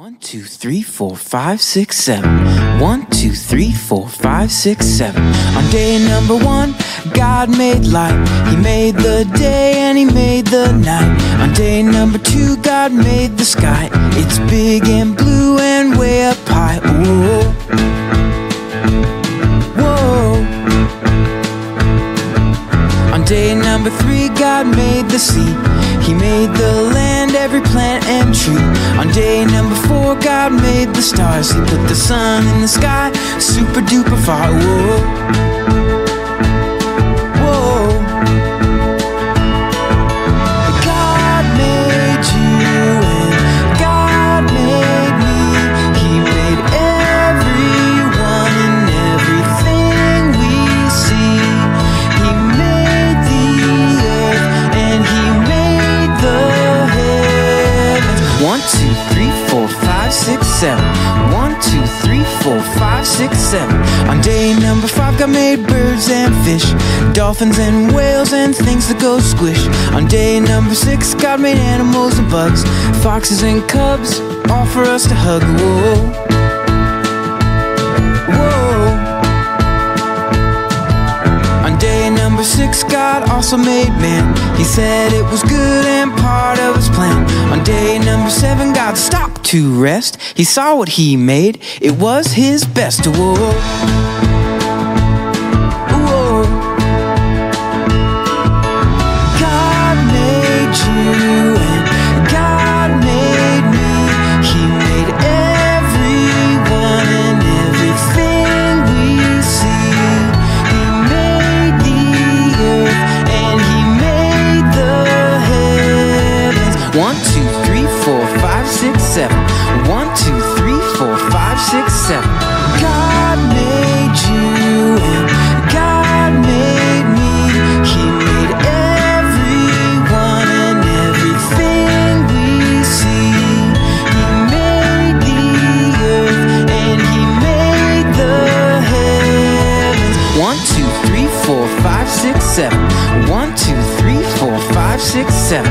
One, two, three, four, five, six, seven. One, two, three, four, five, six, seven. On day number one, God made light. He made the day and he made the night. On day number two, God made the sky. It's big and blue and way up high. Whoa. Whoa. On day number three, God made the sea. He made the land, every plant and tree. On day number four, God made the stars. He put the sun in the sky, super duper far. Whoa. Six, seven. One, two, three, four, five, six, seven. On day number five, God made birds and fish, dolphins and whales and things that go squish. On day number six, God made animals and bugs, foxes and cubs, all for us to hug. Whoa. God also made man. He said it was good and part of his plan. On day number seven, God stopped to rest. He saw what he made, it was his best. Whoa. One, two, three, four, five, six, seven. One, two, three, four, five, six, seven. God made you and God made me. He made everyone and everything we see. He made the earth and He made the heavens. One, two, three, four, five, six, seven. One, two, three, four, five, six, seven.